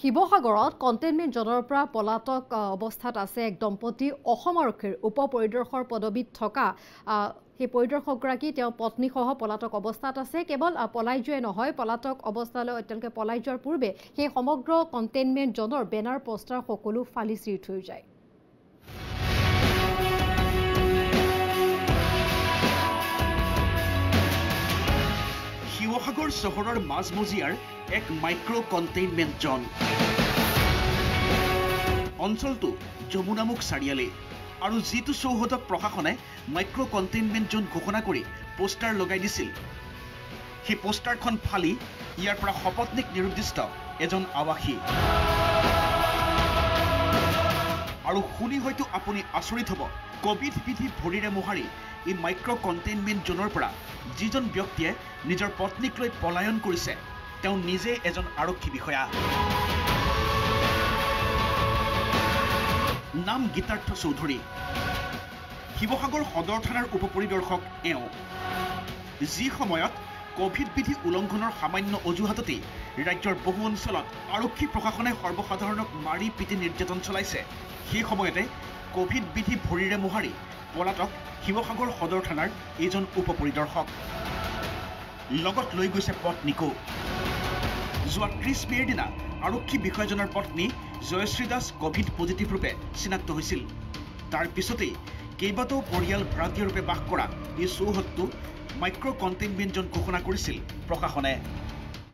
শিৱসাগৰত কণ্টেইনমেণ্ট জ'নৰ পৰা পলাতক অৱস্থাত আছে এক দম্পতী। অসম আৰক্ষীৰ উপ পৰিদৰ্শক পদবীত থকা সেই পৰিদৰ্শকগৰাকী তেওঁ পত্নীসহ পলাতক অৱস্থাত আছে। কেৱল পলাই যোৱাই নহয় পলাতক অৱস্থালৈ তেওঁলোকে পলাই যোৱাৰ পূৰ্বে সেই সমগ্ৰ কণ্টেইনমেণ্ট জ'নৰ বেনাৰ পষ্টাৰ সকলো ফালি চিৰি থৈ যায়। শিৱসাগৰ চহৰৰ মাজমজিয়াৰ এক মাইক্ৰ' কণ্টেইনমেণ্ট জন। অঞ্চলটো যমুনামুখ চাৰিআলি। আৰু যিটো চৌহদক প্ৰশাসনে মাইক্ৰ' কণ্টেইনমেণ্ট জন ঘোষণা কৰি পোষ্টাৰ লগাই দিছিল। সেই পোষ্টাৰখন ফালি ইয়াৰ পৰা সপত্নীক নিৰুদ্দিষ্ট এজন আৱাসী। আৰু শুনি হয়তো আপুনি আচৰিত হ'ব কভিড বিধি ভৰিৰে মোহাৰি এই মাইক্ৰ' কণ্টেইনমেণ্ট জ'নৰ পৰা যিজন ব্যক্তিয়ে নিজৰ পত্নীক লৈ পলায়ন কৰিছে তেওঁ নিজে এজন আৰক্ষী বিষয়া। নাম গীতাৰ্থ চৌধুৰী। শিৱসাগৰ সদৰ থানাৰ উপ পৰিদৰ্শক এওঁ। যি সময়ত কভিড বিধি উলংঘনৰ সামান্য অজুহাততেই ৰাজ্যৰ বহু অঞ্চলত আৰক্ষী প্ৰশাসনে সৰ্বসাধাৰণক মাৰি পিটি নিৰ্যাতন চলাইছে সেই সময়তে কভিড বিধি ভৰিৰে মোহাৰি পলাতক শিৱসাগৰ সদৰ থানাৰ এইজন উপ পৰিদৰ্শক লগত লৈ গৈছে পত্নীকো যোৱা ত্ৰিছ মে'ৰ দিনা আৰক্ষী বিষয়াজনৰ পত্নী জয়শ্ৰী দাস কভিড পজিটিভ ৰূপে চিনাক্ত হৈছিল। তাৰ পিছতেই কেইবাটাও পৰিয়াল ভাড়াতীয়া ৰূপে বাস কৰা এই চৌহদটো মাইক্ৰ' কণ্টেইনমেণ্ট জন ঘোষণা কৰিছিল প্ৰশাসনে।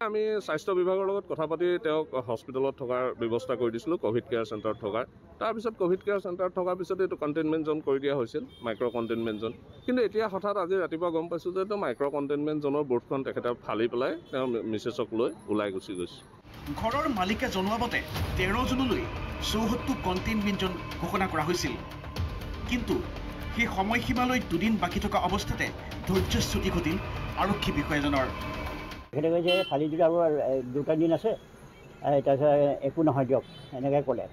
আমি স্বাস্থ্য বিভাগৰ লগত কথা পাতি তেওঁক হস্পিটেলত থকাৰ ব্যৱস্থা কৰি দিছিলোঁ ক'ভিড কেয়াৰ চেণ্টাৰত থকাৰ। তাৰপিছত ক'ভিড কেয়াৰ চেণ্টাৰত থকাৰ পিছত এইটো কণ্টেইনমেণ্ট জ'ন কৰি দিয়া হৈছিল মাইক্ৰ' কণ্টেইনমেণ্ট জ'ন কিন্তু এতিয়া হঠাৎ আজি ৰাতিপুৱা গম পাইছোঁ যে এইটো মাইক্ৰ' কণ্টেইনমেণ্ট জ'নৰ বৰ্ডখন তেখেতে ফালি পেলাই তেওঁ মিছেছক লৈ ওলাই গুচি গৈছে। ঘৰৰ মালিকে জনোৱা মতে তেৰ জুনলৈ চৌহদটো কণ্টেইনমেণ্ট জন ঘোষণা কৰা হৈছিল। কিন্তু সেই সময়সীমালৈ দুদিন বাকী থকা অৱস্থাতে ধৈৰ্যচ্যুতি ঘটিল আৰক্ষী বিষয়াজনৰ। তেখেতে কৈছে ফালি দিলে আৰু দুটা দিন আছে তাৰপিছত একো নহয় দিয়ক এনেকৈ ক'লে।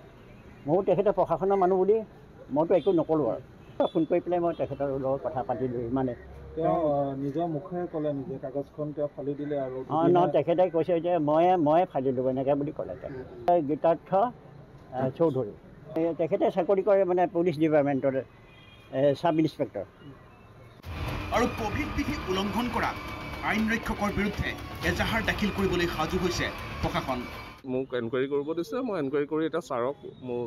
ময়ো তেখেতে প্ৰশাসনৰ মানুহ বুলি মইতো একো নক'লোঁ আৰু। ফোন কৰি পেলাই মই তেখেতৰ লগত কথা পাতিলোঁ ইমানে। তেওঁ নিজৰ মুখেৰে ক'লে নিজে কাগজখন তেওঁ ফালি দিলে আৰু অঁ নহয় তেখেতে কৈছে যে ময়ে ময়ে ফালিলোঁ এনেকৈ বুলি ক'লে তেওঁ। গীতাৰ্থ চৌধুৰী। তেখেতে চাকৰি কৰে মানে পুলিচ ডিপাৰ্টমেণ্টৰ চাব ইনস্পেক্টৰ। আৰু কভিড বিধি উলংঘন কৰা আইন ৰক্ষকৰ বিৰুদ্ধে এজাহাৰ দাখিল কৰিবলৈ সাজু হৈছে প্ৰশাসন। মোক এনকুৱাৰী কৰিব দিছে মই এনকুৱাৰী কৰি এতিয়া ছাৰক মোৰ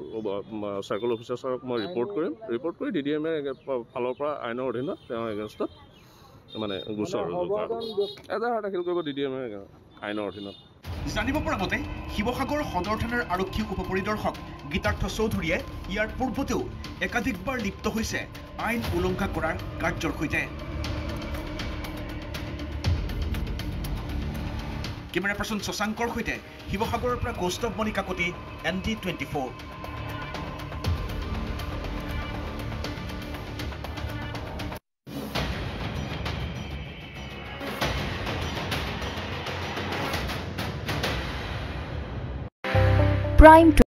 চাৰ্কল অফিচাৰ ছাৰক মই ৰিপৰ্ট কৰিম। ৰিপৰ্ট কৰি ডি ডি এম এ ফালৰ পৰা আইনৰ অধীনত তেওঁৰ এগেইনষ্টত মানে গোচৰ এজাহাৰ দাখিল কৰিব ডি ডি এম এ আইনৰ অধীনত। জানিব পৰা মতে শিৱসাগৰ সদৰ থানাৰ আৰক্ষী উপ পৰিদৰ্শক গীতাৰ্থ চৌধুৰীয়ে ইয়াৰ পূৰ্বতেও একাধিকবাৰ লিপ্ত হৈছে আইন উলংঘা কৰাৰ কাৰ্যৰ সৈতে। কেমেৰা পাৰ্চন শশাংকৰ সৈতে শিৱসাগৰৰ পৰা Kaustav Moni Kakati N D twenty four. Prime